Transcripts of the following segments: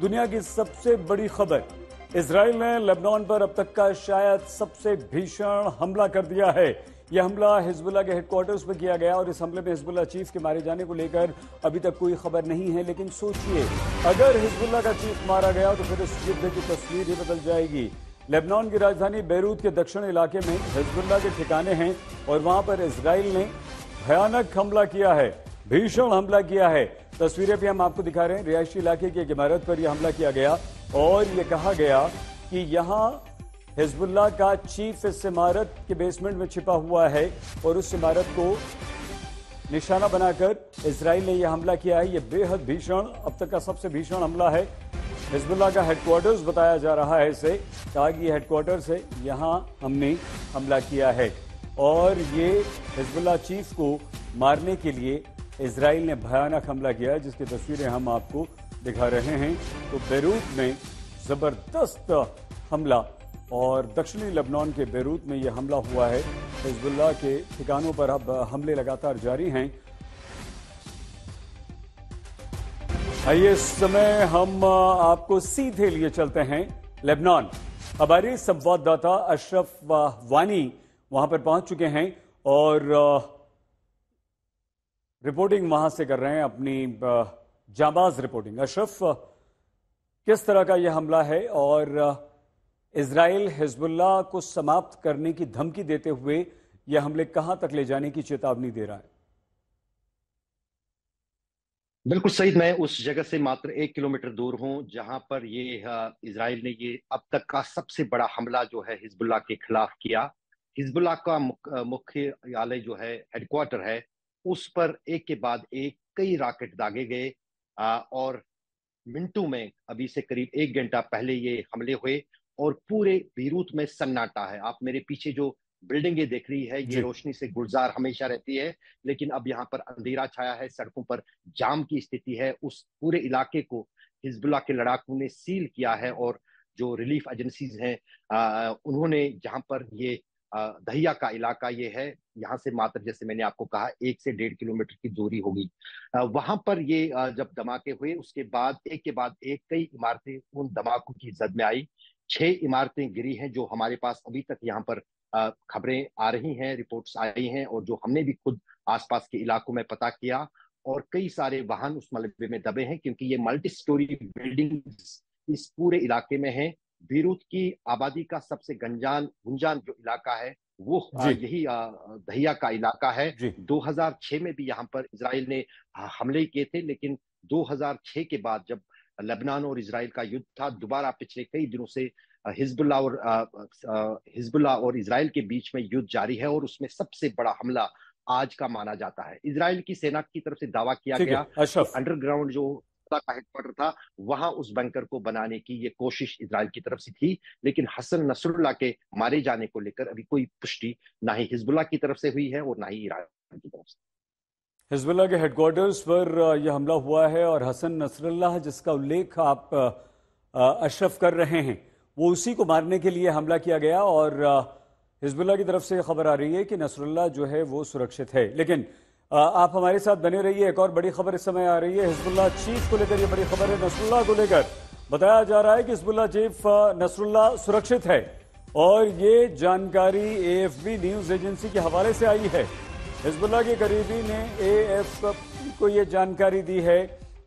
दुनिया की सबसे बड़ी खबर इसराइल ने लेबनान पर अब तक का शायद सबसे भीषण हमला कर दिया है। यह हमला हिजबुल्ला के हेडक्वार्टर्स पर किया गया और इस हमले में हिजबुल्ला चीफ के मारे जाने को लेकर अभी तक कोई खबर नहीं है, लेकिन सोचिए, अगर हिजबुल्ला का चीफ मारा गया तो फिर इस युद्ध की तस्वीर ही बदल जाएगी। लेबनान की राजधानी बैरूत के दक्षिण इलाके में हिजबुल्ला के ठिकाने हैं और वहाँ पर इसराइल ने भयानक हमला किया है, भीषण हमला किया है। तस्वीरें भी हम आपको दिखा रहे हैं। रिहायशी इलाके की एक इमारत पर यह हमला किया गया और यह कहा गया कि यहाँ हिजबुल्ला का चीफ इस इमारत के बेसमेंट में छिपा हुआ है और उस इमारत को निशाना बनाकर इसराइल ने यह हमला किया है। यह बेहद भीषण, अब तक का सबसे भीषण हमला है। हिजबुल्ला का हेडक्वार्टर्स बताया जा रहा है इसे। कहा कि हेडक्वार्टर्स है, यहाँ हमने हमला किया है। और ये हिजबुल्ला चीफ को मारने के लिए इसराइल ने भयानक हमला किया है, जिसकी तस्वीरें हम आपको दिखा रहे हैं। तो बेरूत में ज़बरदस्त हमला और दक्षिणी लेबनान के बेरूत में यह हमला हुआ है। हिजबुल्ला के ठिकानों पर अब हमले लगातार जारी हैं। आइए इस समय हम आपको सीधे लिए चलते हैं लेबनान। हमारे संवाददाता अशरफ वानी वहाँ पर पहुँच चुके हैं और रिपोर्टिंग वहाँ से कर रहे हैं, अपनी जाबाज रिपोर्टिंग। अशरफ किस तरह का यह हमला है? और इसराइल हिजबुल्ला को समाप्त करने की धमकी देते हुए यह हमले कहाँ तक ले जाने की चेतावनी दे रहा है? बिल्कुल सही मैं उस जगह से मात्र एक किलोमीटर दूर हूँ, जहाँ पर ये इसराइल ने ये अब तक का सबसे बड़ा हमला जो है हिजबुल्ला के खिलाफ किया। हिजबुल्ला का मुख्यालय जो है हेडक्वार्टर है उस पर एक के बाद एक कई रॉकेट दागे गए। और मिनटों में अभी से करीब एक घंटा पहले ये हमले हुए और पूरे बीरूत में सन्नाटा है। आप मेरे पीछे जो बिल्डिंगे देख रही है ये रोशनी से गुलजार हमेशा रहती है लेकिन अब यहाँ पर अंधेरा छाया है सड़कों पर जाम की स्थिति है। उस पूरे इलाके को हिजबुल्ला के लड़ाकों ने सील किया है और जो रिलीफ एजेंसीज हैं उन्होंने जहाँ पर ये दहिया का इलाका ये है, यहाँ से मात्र जैसे मैंने आपको कहा, एक से डेढ़ किलोमीटर की दूरी होगी। वहाँ पर ये जब धमाके हुए, उसके बाद, एक के बाद एक कई इमारतें उन धमाकों की जद में आई। छह इमारतें गिरी हैं जो हमारे पास अभी तक यहाँ पर खबरें आ रही हैं, रिपोर्ट्स आई हैं और जो हमने भी खुद आसपास के इलाकों में पता किया और कई सारे वाहन उस मलबे में दबे हैं क्योंकि ये मल्टी स्टोरी बिल्डिंग इस पूरे इलाके में है। बीरूत की आबादी का सबसे गंजान गुंजान जो इलाका है वो यही दहिया का इलाका है। 2006 में भी यहाँ पर इसराइल ने हमले किए थे लेकिन 2006 के बाद जब लेबनान और इसराइल का युद्ध था दोबारा पिछले कई दिनों से हिजबुल्ला और हिजबुल्ला और इसराइल के बीच में युद्ध जारी है और उसमें सबसे बड़ा हमला आज का माना जाता है। इसराइल की सेना की तरफ़ से दावा किया गया अंडरग्राउंड जो का हेडक्वार्टर था, वहाँ उस बंकर को बनाने की ये कोशिश इसराइल की तरफ़ से थी, लेकिन हसन नसरुल्ला के मारे जाने को लेकर अभी कोई पुष्टि ना ही हिजबुल्ला की तरफ़ से हुई है और ना ही ईरान की तरफ़ से। हिजबुल्ला के हेडक्वार्टर्स पर यह हमला हुआ है और हसन नसरुल्ला जिसका उल्लेख आप अशरफ कर रहे हैं, वो उसी को मारने के लिए हमला किया गया और हिजबुल्ला की तरफ़ से खबर आ रही है कि नसरुल्ला जो है वो सुरक्षित है। लेकिन आप हमारे साथ बने रहिए। एक और बड़ी खबर इस समय आ रही है। हिजबुल्ला चीफ को लेकर यह बड़ी खबर है नसरुल्ला को लेकर। बताया जा रहा है कि हिजबुल्ला चीफ नसरुल्ला सुरक्षित है। और ये जानकारी एएफबी न्यूज़ एजेंसी के हवाले से आई है। हिजबुल्ला के करीबी ने एएफ को ये जानकारी दी है।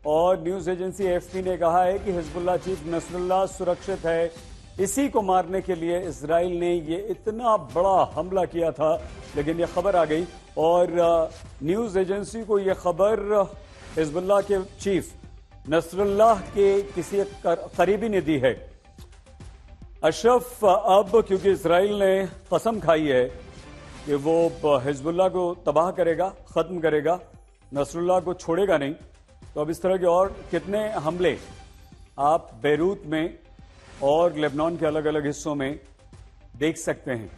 और न्यूज़ एजेंसी एएफपी ने कहा है कि हिजबुल्ला चीफ नसरुल्ला सुरक्षित है। इसी को मारने के लिए इसराइल ने ये इतना बड़ा हमला किया था, लेकिन ये खबर आ गई और न्यूज़ एजेंसी को यह खबर हिजबुल्ला के चीफ नसरुल्लाह के किसी करीबी ने दी है। अशरफ, अब क्योंकि इसराइल ने कसम खाई है कि वो हिजबुल्ला को तबाह करेगा, खत्म करेगा, नसरुल्लाह को छोड़ेगा नहीं तो अब इस तरह के और कितने हमले आप बैरूत में और लेबनान के अलग अलग हिस्सों में देख सकते हैं।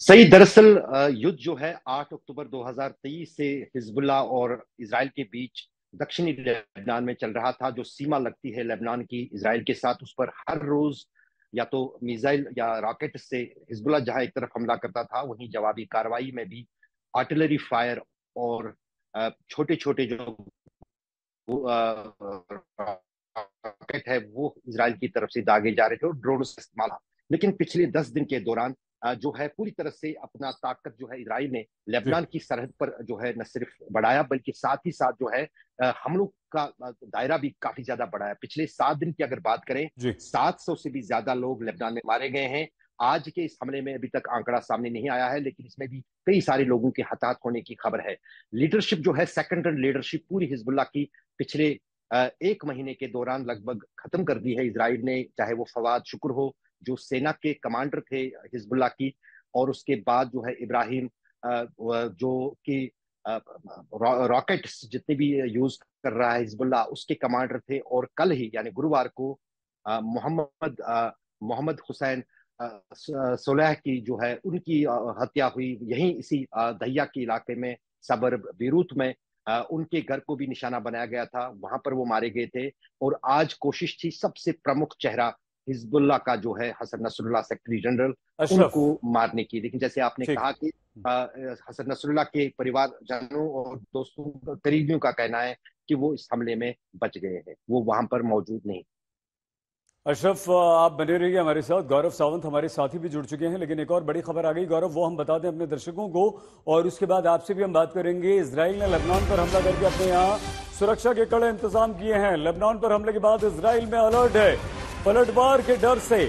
सही, दरअसल युद्ध जो है 8 अक्टूबर 2023 से हिजबुल्ला और इसराइल के बीच दक्षिणी लेबनान में चल रहा था, जो सीमा लगती है लेबनान की इसराइल के साथ, उस पर हर रोज या तो मिसाइल या रॉकेट से हिजबुल्ला जहाँ एक तरफ़ हमला करता था, वहीं जवाबी कार्रवाई में भी आर्टिलरी, फायर और छोटे छोटे जो रॉकेट है वो इसराइल की तरफ़ से दागे जा रहे थे और ड्रोन का इस्तेमाल लेकिन पिछले दस दिन के दौरान जो है पूरी तरह से अपना ताकत जो है इसराइल ने लेबनान की सरहद पर जो है न सिर्फ़ बढ़ाया बल्कि साथ ही साथ जो है हमलों का दायरा भी काफ़ी ज़्यादा बढ़ाया। पिछले सात दिन की अगर बात करें सात सौ से भी ज़्यादा लोग लेबनान में मारे गए हैं। आज के इस हमले में अभी तक आंकड़ा सामने नहीं आया है लेकिन इसमें भी कई सारे लोगों के हताहत होने की खबर है। लीडरशिप जो है सेकेंडरी लीडरशिप पूरी हिजबुल्ला की पिछले एक महीने के दौरान लगभग खत्म कर दी है इसराइल ने, चाहे वो फवाद शुक्र हो, जो सेना के कमांडर थे हिजबुल्ला की, और उसके बाद जो है इब्राहिम जो कि रॉकेट्स जितने भी यूज़ कर रहा है हिजबुल्ला उसके कमांडर थे, और कल ही, यानी गुरुवार को मोहम्मद मोहम्मद हुसैन सोलह की जो है, उनकी हत्या हुई, यहीं इसी दहिया के इलाके में सबर बीरूत में उनके घर को भी निशाना बनाया गया था वहाँ पर वो मारे गए थे और आज कोशिश थी सबसे प्रमुख चेहरा हिजबुल्ला का जो है हसन नसरुल्ला सेक्रेटरी जनरल उनको मारने की। लेकिन जैसे आपने कहा कि हसन नसरुल्ला के परिवार जनों और दोस्तों करीबियों का कहना है कि वो इस हमले में बच गए हैं वो वहाँ पर मौजूद नहीं। अशरफ, आप बने रहिए हमारे साथ। गौरव सावंत हमारे साथी भी जुड़ चुके हैं, लेकिन एक और बड़ी खबर आ गई। गौरव, वो हम बता दें अपने दर्शकों को, और उसके बाद आपसे भी हम बात करेंगे। इसराइल ने लेबनान पर हमला करके अपने यहाँ सुरक्षा के कड़े इंतज़ाम किए हैं। लेबनान पर हमले के बाद इसराइल में अलर्ट है। पलटवार के डर से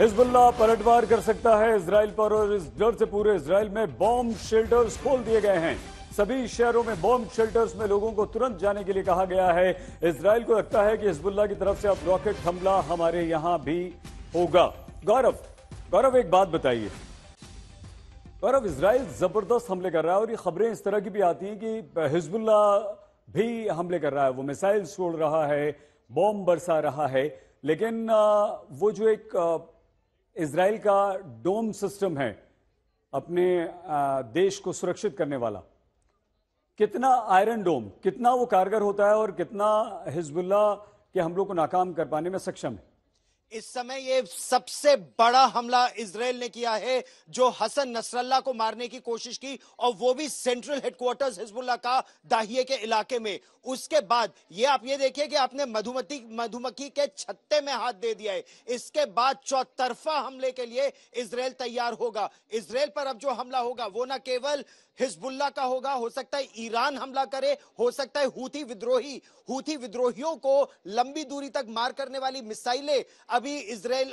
हिजबुल्ला पलटवार कर सकता है इसराइल पर, और इस डर से पूरे इसराइल में बॉम्ब शेल्टर्स खोल दिए गए हैं। सभी शहरों में बॉम्ब शेल्टर्स में लोगों को तुरंत जाने के लिए कहा गया है। इसराइल को लगता है कि हिजबुल्ला की तरफ़ से अब रॉकेट हमला हमारे यहाँ भी होगा। गौरव गौरव, एक बात बताइए। गौरव, इसराइल ज़बरदस्त हमले कर रहा है और ये खबरें इस तरह की भी आती हैं कि हिजबुल्ला भी हमले कर रहा है। वो मिसाइल छोड़ रहा है बॉम्ब बरसा रहा है। लेकिन वो जो एक इसराइल का डोम सिस्टम है, अपने देश को सुरक्षित करने वाला कितना आयरन डोम, कितना वो कारगर होता है और कितना हिजबुल्ला के हमलों को नाकाम कर पाने में सक्षम है। इस समय ये सबसे बड़ा हमला इसराइल ने किया है, जो हसन नसरल्ला को मारने की कोशिश की, और वो भी सेंट्रल हेडक्वार्टर्स हिजबुल्ला का दाहिए के इलाके में। उसके बाद ये आप ये देखिए कि आपने मधुमती, मधुमक्खी के छत्ते में हाथ दे दिया है। इसके बाद चौतरफा हमले के लिए इसराइल तैयार होगा। इसराइल पर अब जो हमला होगा, वो ना केवल हिजबुल्ला का होगा, हो सकता है ईरान हमला करे, हो सकता है हूथी विद्रोही, हूथी विद्रोहियों को लंबी दूरी तक मार करने वाली मिसाइलें अभी इसराइल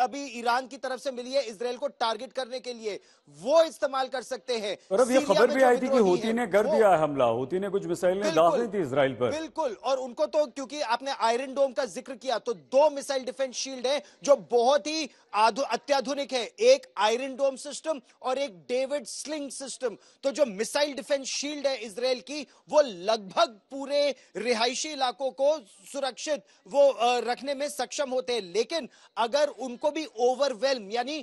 अभी ईरान की तरफ़ से मिली है इसराइल को टारगेट करने के लिए। वो इस्तेमाल कर सकते हैं। और अब ये खबर भी आई थी कि हूथी ने कर दिया हमला हूथी ने कुछ मिसाइलें दाखिल थी इसराइल पर। बिल्कुल और उनको तो क्योंकि आपने आयरन डोम का ज़िक्र किया तो दो मिसाइल डिफेंस शील्ड है जो बहुत ही अत्याधुनिक है। एक आयरन डोम सिस्टम और एक डेविड स्लिंग सिस्टम। तो जो मिसाइल डिफेंस शील्ड है इसराइल की वो लगभग पूरे रिहायशी इलाकों को सुरक्षित वो रखने में सक्षम होते हैं। लेकिन अगर उनको भी ओवरवेलम यानी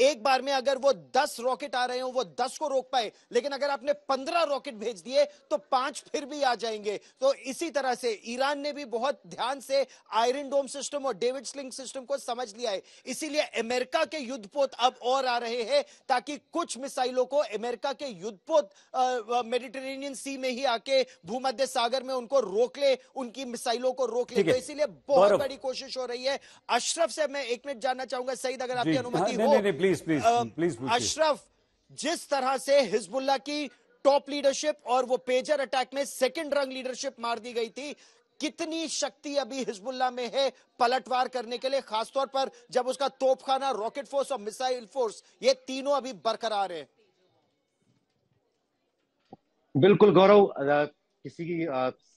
एक बार में अगर वो दस रॉकेट आ रहे हो वो दस को रोक पाए लेकिन अगर आपने पंद्रह रॉकेट भेज दिए तो पाँच फिर भी आ जाएँगे। तो इसी तरह से ईरान ने भी बहुत ध्यान से आयरन डोम सिस्टम और डेविड स्लिंग सिस्टम को समझ लिया है। इसीलिए अमेरिका के युद्धपोत अब और आ रहे हैं ताकि कुछ मिसाइलों को अमेरिका के युद्धपोत मेडिटेरेनियन सी में ही आके भूमध्य सागर में उनको रोक ले उनकी मिसाइलों को रोक ले। तो इसीलिए बहुत बड़ी कोशिश हो रही है अशरफ से मैं एक मिनट जानना चाहूँगा सईद अगर आपकी अनुमति हाँ, हो। प्लीज़ प्लीज़ प्लीज़ अशरफ जिस तरह से हिजबुल्ला की टॉप लीडरशिप और वो पेजर अटैक में सेकंड रंग लीडरशिप मार दी गई थी कितनी शक्ति अभी हिजबुल्ला में है पलटवार करने के लिए खासतौर पर जब उसका तोपखाना रॉकेट फोर्स और मिसाइल फोर्स ये तीनों अभी बरकरार है? बिल्कुल गौरव किसी की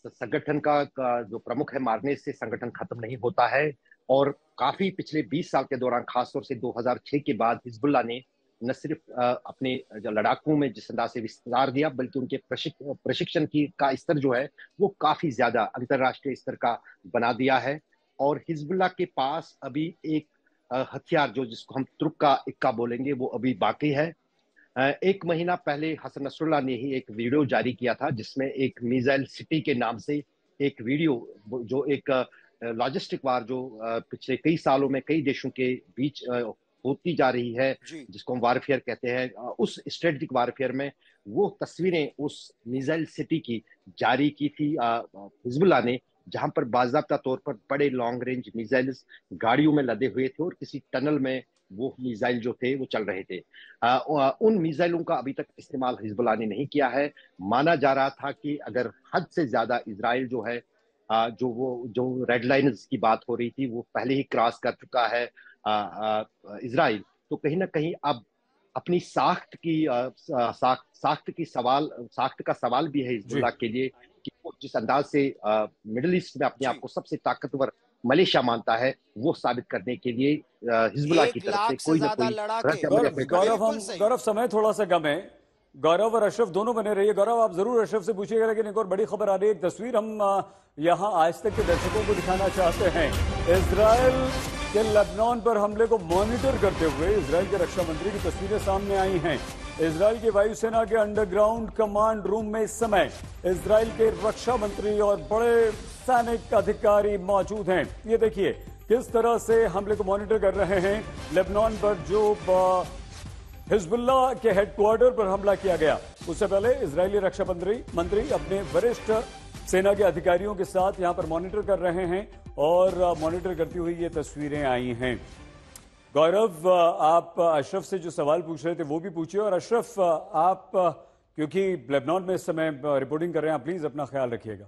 संगठन का, का जो प्रमुख है मारने से संगठन खत्म नहीं होता है। और काफ़ी पिछले 20 साल के दौरान, खासतौर से 2006 के बाद हिजबुल्ला ने न सिर्फ़ अपने लड़ाकों में जिस अंदाज से विस्तार दिया, बल्कि उनके प्रशिक्षण की, का स्तर जो है, वो काफ़ी ज़्यादा अंतरराष्ट्रीय स्तर का बना दिया है। और हिजबुल्ला के पास अभी एक हथियार जो जिसको हम तुर्क का इक्का बोलेंगे, वो अभी बाकी है। एक महीना पहले हसन नसरुल्ला ने ही एक वीडियो जारी किया था, जिसमें एक मिसाइल सिटी के नाम से एक वीडियो जो एक लॉजिस्टिक वार जो पिछले कई सालों में कई देशों के बीच होती जा रही है जिसको हम वारफेयर कहते हैं उस स्ट्रेटेजिक वारफेयर में वो तस्वीरें उस मिसाइल सिटी की जारी की थी हिजबुल्ला ने जहाँ पर बाजाबता तौर पर बड़े लॉन्ग रेंज मिसाइल्स गाड़ियों में लदे हुए थे और किसी टनल में वो मिसाइल जो थे वो चल रहे थे। आ, उन मिसाइलों का अभी तक इस्तेमाल हिजबुल्ला ने नहीं किया है। माना जा रहा था कि अगर हद से ज़्यादा इसराइल जो है जो वो जो रेड लाइन की बात हो रही थी वो पहले ही क्रॉस कर चुका है इसराइल तो कहीं ना कहीं अब अपनी साख्त की साख्त साख्त की सवाल साख्त का सवाल भी है हिजबुल्ला के लिए कि वो जिस अंदाज से मिडिल ईस्ट में अपने आप को सबसे ताकतवर मलेशिया मानता है वो साबित करने के लिए हिजबुल्ला की तरफ़ से कोई ना कोई गौरव समय थोड़ा सा कम है। गौरव और अशरफ दोनों बने रहिए। गौरव, आप ज़रूर अशरफ से पूछिएगा, लेकिन एक और बड़ी खबर आ रही है। एक तस्वीर हम यहाँ आज तक के दर्शकों को दिखाना चाहते हैं। इसराइल के लेबनान पर हमले को मॉनिटर करते हुए इसराइल के रक्षा मंत्री की तस्वीरें सामने आई हैं। इसराइल की वायुसेना के अंडरग्राउंड कमांड रूम में इस समय इसराइल के रक्षा मंत्री और बड़े सैनिक अधिकारी मौजूद हैं। ये देखिए, किस तरह से हमले को मॉनिटर कर रहे हैं लेबनान पर जो हिजबुल्ला के हेडक्वार्टर पर हमला किया गया। उससे पहले इसराइली रक्षा मंत्री मंत्री अपने वरिष्ठ सेना के अधिकारियों के साथ यहाँ पर मॉनिटर कर रहे हैं और मॉनिटर करती हुई ये तस्वीरें आई हैं। गौरव आप अशरफ से जो सवाल पूछ रहे थे वो भी पूछिए। और अशरफ आप क्योंकि लेबनान में इस समय रिपोर्टिंग कर रहे हैं प्लीज़ अपना ख्याल रखिएगा।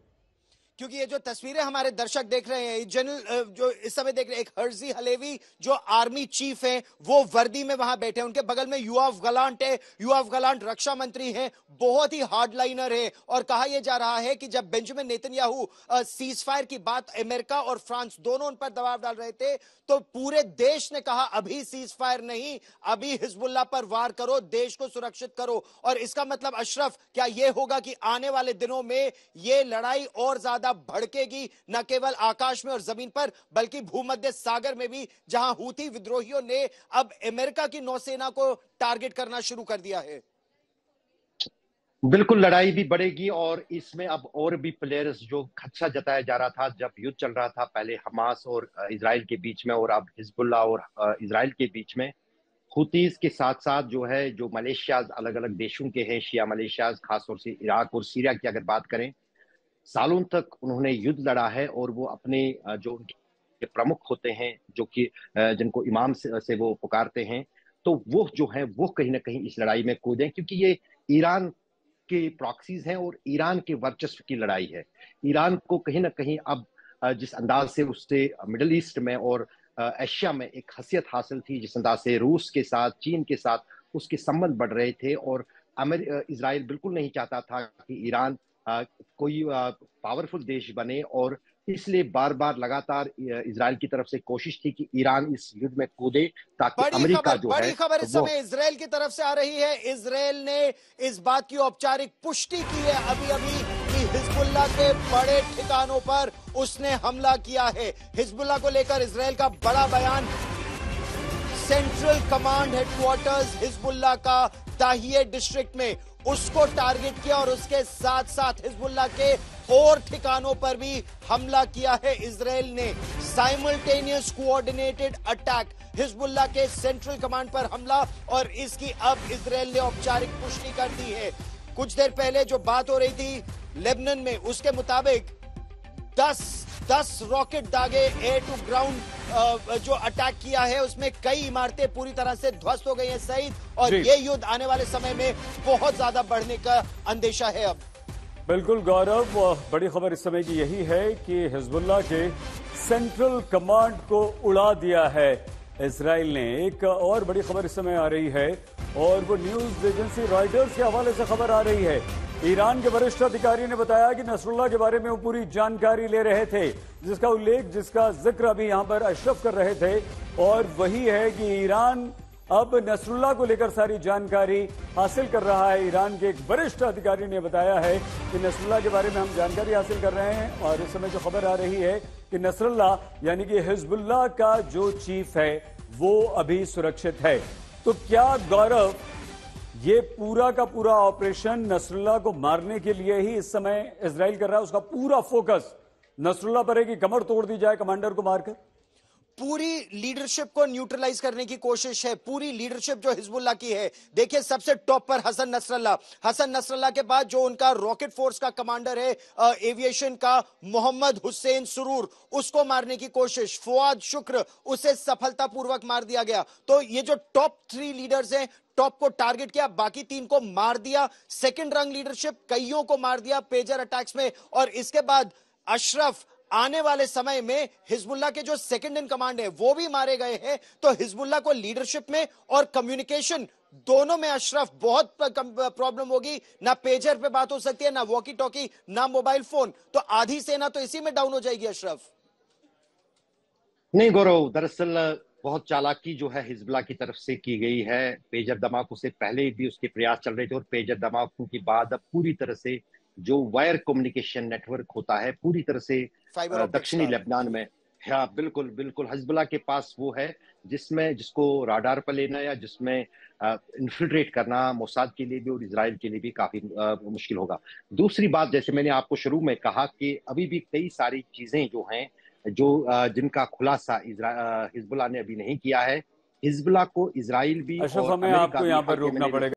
क्योंकि ये जो तस्वीरें हमारे दर्शक देख रहे हैं जनरल जो इस समय देख रहे हैं, एक हर्जी हलेवी जो आर्मी चीफ है, वो वर्दी में वहाँ बैठे हैं। उनके बगल में युवाफ गलांट है युवाफ गलांट रक्षा मंत्री हैं, बहुत ही हार्डलाइनर है। और कहा यह जा रहा है कि जब बेंजामिन नेतन्याहू सीज फायर की बात अमेरिका और फ्रांस दोनों उन पर दबाव डाल रहे थे तो पूरे देश ने कहा, अभी सीज फायर नहीं, अभी हिजबुल्ला पर वार करो, देश को सुरक्षित करो। और इसका मतलब अशरफ, क्या यह होगा कि आने वाले दिनों में यह लड़ाई और ज़्यादा ज़्यादा भड़केगी, न केवल आकाश में और ज़मीन पर, बल्कि भूमध्य सागर में भी, जहाँ हूथी विद्रोहियों ने अब अमेरिका की नौसेना को टारगेट करना शुरू कर दिया है। बिल्कुल, लड़ाई भी बढ़ेगी और इसमें अब और भी प्लेयर्स जो खदशा जताया जा रहा था, जब युद्ध चल रहा था, पहले हमास और इसराइल के बीच में और अब हिजबुल्ला और इसराइल के बीच में। हुतीज के साथ साथ जो है, जो मलेशिया अलग अलग देशों के हैं, शिया मलेशिया खासतौर से इराक और सीरिया की अगर बात करें सालों तक उन्होंने युद्ध लड़ा है और वो अपने जो उनके प्रमुख होते हैं जो कि जिनको इमाम से, से वो पुकारते हैं तो वो जो है वो कहीं ना कहीं इस लड़ाई में कूदे क्योंकि ये ईरान के प्रॉक्सीज हैं और ईरान के वर्चस्व की लड़ाई है। ईरान को कहीं ना कहीं अब जिस अंदाज से उससे मिडल ईस्ट में और एशिया में एक हसीियत हासिल थी जिस अंदाज से रूस के साथ चीन के साथ उसके संबंध बढ़ रहे थे और इसराइल बिल्कुल नहीं चाहता था कि ईरान कोई पावरफुल देश बने और इसलिए बार बार लगातार इसराइल की तरफ़ से कोशिश थी कि ईरान इस युद्ध में कूदे ताकि अमेरिका जो बड़ी है खबर इस समय इसराइल की तरफ़ से आ रही है। इसराइल ने इस बात की औपचारिक पुष्टि की है अभी अभी कि हिजबुल्ला के बड़े ठिकानों पर उसने हमला किया है। हिजबुल्ला को लेकर इसराइल का बड़ा बयान सेंट्रल कमांड हेडक्वार्टर्स हिजबुल्ला का दाहिए डिस्ट्रिक्ट में उसको टारगेट किया और उसके साथ साथ हिजबुल्ला के और ठिकानों पर भी हमला किया है। इसराइल ने साइमल्टेनियस कोऑर्डिनेटेड अटैक हिजबुल्ला के सेंट्रल कमांड पर हमला और इसकी अब इसराइल ने औपचारिक पुष्टि कर दी है। कुछ देर पहले जो बात हो रही थी लेबनन में, उसके मुताबिक 10 10 रॉकेट दागे एयर टू ग्राउंड जो अटैक किया है उसमें कई इमारतें पूरी तरह से ध्वस्त हो गई हैं सही और ये युद्ध आने वाले समय में बहुत ज़्यादा बढ़ने का अंदेशा है अब। बिल्कुल गौरव बड़ी खबर इस समय की यही है कि हिजबुल्ला के सेंट्रल कमांड को उड़ा दिया है इसराइल ने। एक और बड़ी खबर इस समय आ रही है और वो न्यूज़ एजेंसी रॉयटर्स के हवाले से खबर आ रही है ईरान के वरिष्ठ अधिकारी ने बताया कि नसरुल्ला के बारे में वो पूरी जानकारी ले रहे थे, जिसका उल्लेख, जिसका ज़िक्र अभी यहाँ पर अशरफ कर रहे थे। और वही है कि ईरान अब नसरुल्ला को लेकर सारी जानकारी हासिल कर रहा है। ईरान के एक वरिष्ठ अधिकारी ने बताया है कि नसरुल्ला के बारे में हम जानकारी हासिल कर रहे हैं। और इस समय जो खबर आ रही है कि नसरुल्ला यानी कि हिजबुल्ला का जो चीफ है, वो अभी सुरक्षित है। तो क्या गौरव ये पूरा का पूरा ऑपरेशन नसरुल्ला को मारने के लिए ही इस समय इसराइल कर रहा है। उसका पूरा फोकस नसरुल्ला पर है कि कमर तोड़ दी जाए कमांडर को मारकर। पूरी लीडरशिप को न्यूट्रलाइज करने की कोशिश है। पूरी लीडरशिप जो हिजबुल्ला की है, देखिए सबसे टॉप पर हसन नसरल्ला हसन नसरल्ला के बाद जो उनका रॉकेट फोर्स का कमांडर है एविएशन का मोहम्मद हुसैन सुरूर, उसको मारने की कोशिश। फुआद शुक्र, उसे सफलतापूर्वक मार दिया गया। तो ये जो टॉप थ्री लीडर्स हैं टॉप को टारगेट किया, बाकी तीन को मार दिया सेकंड रंग लीडरशिप कईयों को मार दिया पेजर अटैक्स में। और इसके बाद अशरफ आने वाले समय में हिजबुल्ला के जो सेकंड इन कमांड है, वो भी मारे गए हैं। तो हिजबुल्ला को लीडरशिप में और कम्युनिकेशन दोनों में अशरफ बहुत प्रॉब्लम होगी। ना पेजर पे बात हो सकती है, ना वॉकी टॉकी ना मोबाइल फ़ोन तो आधी सेना तो इसी में डाउन हो जाएगी अशरफ। नहीं, गौरव, दरअसल बहुत चालाकी जो है हिजबुल्ला की तरफ़ से की गई है। पेजर धमाकों से पहले भी उसके प्रयास चल रहे थे और पेजर धमाकों के बाद अब पूरी तरह से जो वायर कम्युनिकेशन नेटवर्क होता है पूरी तरह से दक्षिणी लेबनान में। हाँ बिल्कुल बिल्कुल। हजबुल्ला के पास वो है जिसमें जिसको राडार पर लेना या जिसमें इन्फिल्ट्रेट करना मोसाद के लिए भी और इसराइल के लिए भी काफ़ी मुश्किल होगा। दूसरी बात जैसे मैंने आपको शुरू में कहा कि अभी भी कई सारी चीज़ें जो हैं जो जिनका खुलासा हिजबुल्ला ने अभी नहीं किया है हिजबुल्ला को इसराइल भी हमें आपको यहाँ पर रोकना पड़ेगा।